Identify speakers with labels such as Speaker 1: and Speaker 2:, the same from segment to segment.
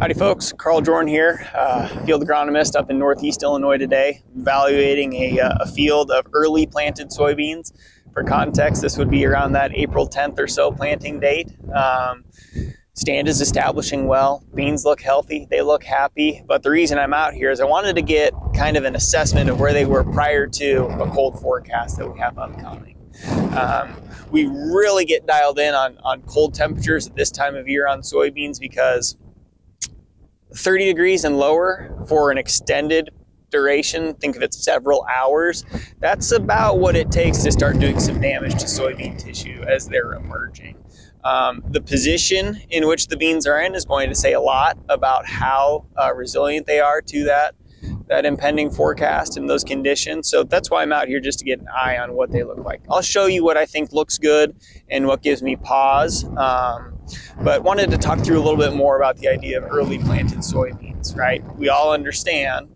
Speaker 1: Howdy folks, Carl Joern here, uh, field agronomist up in Northeast Illinois today, evaluating a, uh, a, field of early planted soybeans. For context, this would be around that April 10th or so planting date. Um, stand is establishing well, beans look healthy, they look happy, but the reason I'm out here is I wanted to get kind of an assessment of where they were prior to a cold forecast that we have upcoming. Um, we really get dialed in on, on cold temperatures at this time of year on soybeans because 30 degrees and lower for an extended duration, think of it several hours, that's about what it takes to start doing some damage to soybean tissue as they're emerging. Um, the position in which the beans are in is going to say a lot about how uh, resilient they are to that that impending forecast and those conditions. So that's why I'm out here just to get an eye on what they look like. I'll show you what I think looks good and what gives me pause. Um, but wanted to talk through a little bit more about the idea of early planted soybeans, right? We all understand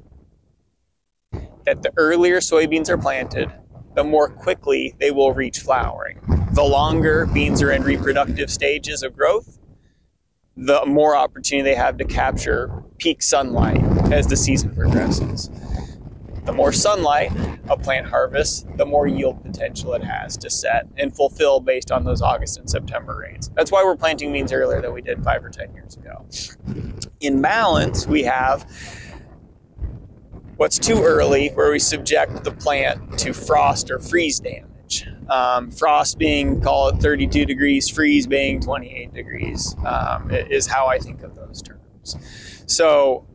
Speaker 1: that the earlier soybeans are planted, the more quickly they will reach flowering. The longer beans are in reproductive stages of growth, the more opportunity they have to capture peak sunlight as the season progresses the more sunlight a plant harvests, the more yield potential it has to set and fulfill based on those August and September rains. That's why we're planting beans earlier than we did five or 10 years ago. In balance, we have what's too early, where we subject the plant to frost or freeze damage. Um, frost being, call it 32 degrees, freeze being 28 degrees, um, is how I think of those terms. So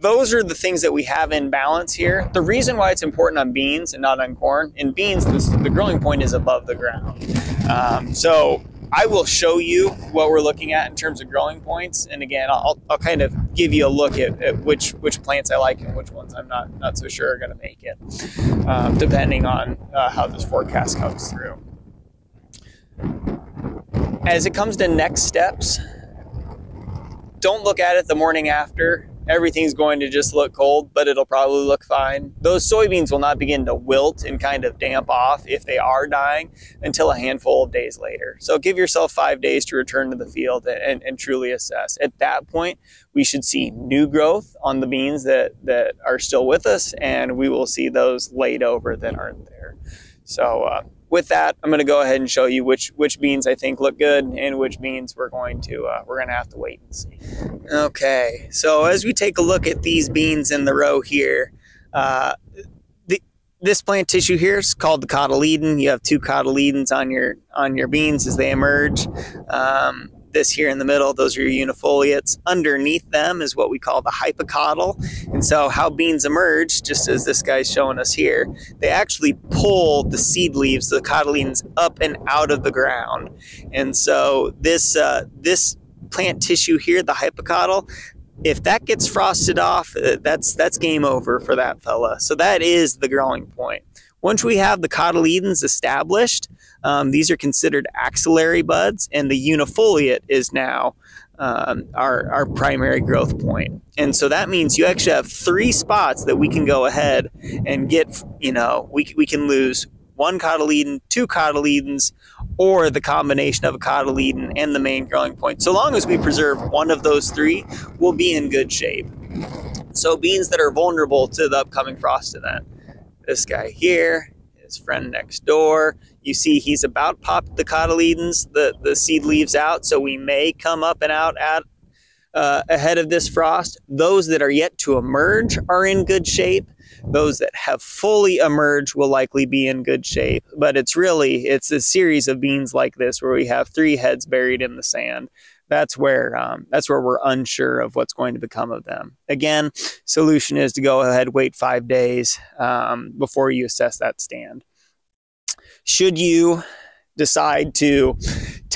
Speaker 1: those are the things that we have in balance here. The reason why it's important on beans and not on corn, in beans, this, the growing point is above the ground. Um, so I will show you what we're looking at in terms of growing points. And again, I'll, I'll kind of give you a look at, at, which, which plants I like and which ones I'm not, not so sure are going to make it, um, depending on uh, how this forecast comes through. As it comes to next steps, don't look at it the morning after everything's going to just look cold, but it'll probably look fine. Those soybeans will not begin to wilt and kind of damp off if they are dying until a handful of days later. So give yourself five days to return to the field and, and truly assess. At that point, we should see new growth on the beans that, that are still with us, and we will see those laid over that aren't there. So, uh, with that, I'm going to go ahead and show you which which beans I think look good and which beans we're going to uh, we're going to have to wait and see. Okay, so as we take a look at these beans in the row here, uh, the, this plant tissue here is called the cotyledon. You have two cotyledons on your on your beans as they emerge. Um, this here in the middle, those are your unifoliates. Underneath them is what we call the hypocotyl. And so how beans emerge, just as this guy's showing us here, they actually pull the seed leaves, the cotyledons, up and out of the ground. And so this, uh, this plant tissue here, the hypocotyl, if that gets frosted off, uh, that's that's game over for that fella. So that is the growing point. Once we have the cotyledons established, um, these are considered axillary buds, and the unifoliate is now um, our, our primary growth point. And so that means you actually have three spots that we can go ahead and get, you know, we, we can lose one cotyledon, two cotyledons, or the combination of a cotyledon and the main growing point. So long as we preserve one of those three, we'll be in good shape. So beans that are vulnerable to the upcoming frost event. This guy here, his friend next door. You see he's about popped the cotyledons, the, the seed leaves out, so we may come up and out at uh, ahead of this frost. Those that are yet to emerge are in good shape. Those that have fully emerged will likely be in good shape. But it's really, it's a series of beans like this where we have three heads buried in the sand. That's where um, that's where we're unsure of what's going to become of them. Again, solution is to go ahead, wait five days um, before you assess that stand. Should you decide to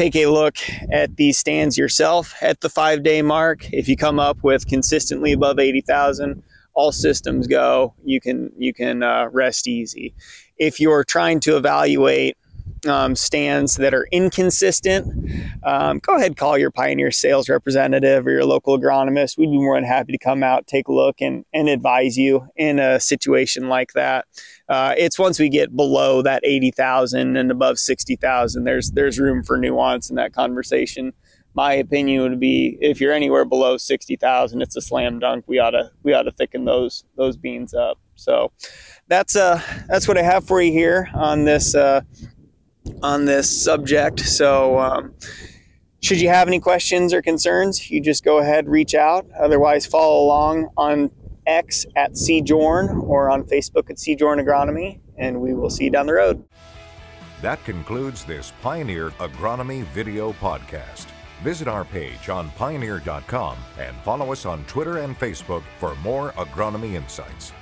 Speaker 1: take a look at these stands yourself at the five day mark, if you come up with consistently above 80,000, all systems go. You can you can uh, rest easy. If you're trying to evaluate um, stands that are inconsistent, um, go ahead call your Pioneer sales representative or your local agronomist. We'd be more than happy to come out, take a look, and, and advise you in a situation like that. Uh, it's once we get below that 80,000 and above 60,000, there's there's room for nuance in that conversation. my opinion would be if you're anywhere below 60,000, it's a slam dunk. We ought to we ought to thicken those those beans up. So that's uh that's what I have for you here on this uh, on this subject. So um, should you have any questions or concerns, you just go ahead reach out. Otherwise, follow along on X at CJoern or on Facebook at CJoern Agronomy, and we will see you down the road.
Speaker 2: That concludes this Pioneer Agronomy video podcast. Visit our page on pioneer.com and follow us on Twitter and Facebook for more agronomy insights.